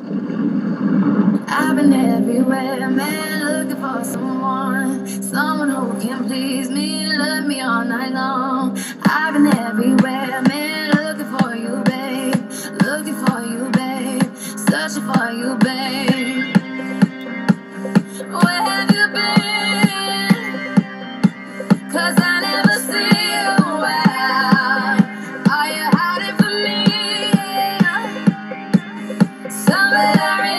I've been everywhere, man, looking for someone, someone who can please me, love me all night long. I've been everywhere, man, looking for you, babe, looking for you, babe, searching for you, babe. Where have you been? Cause I never see me? Somewhere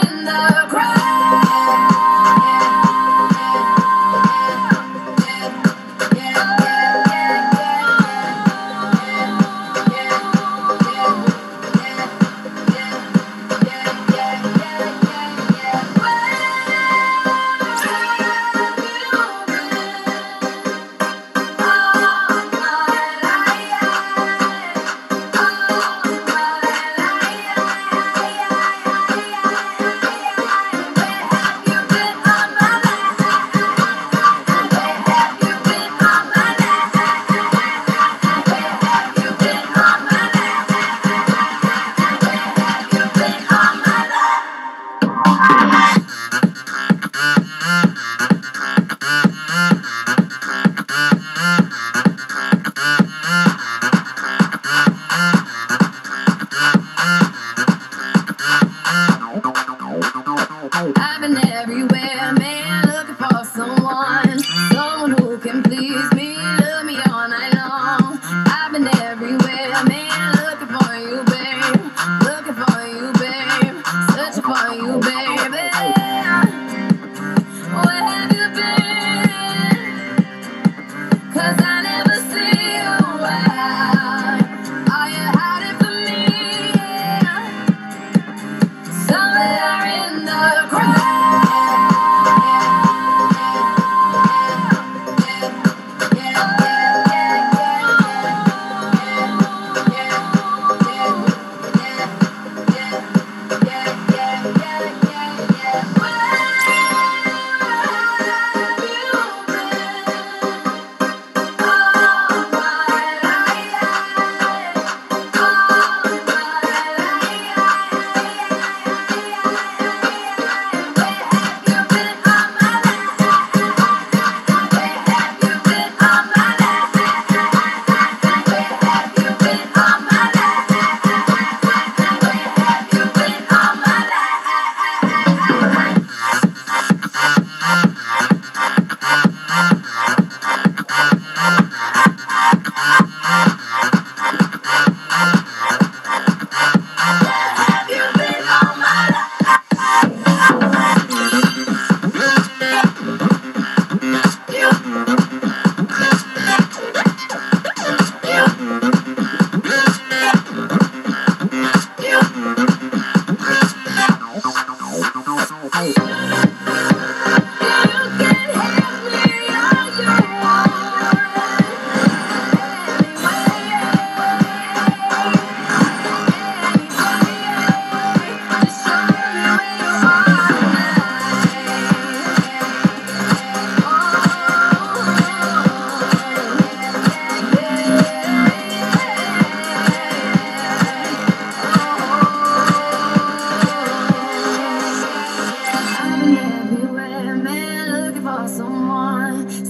I've been everywhere,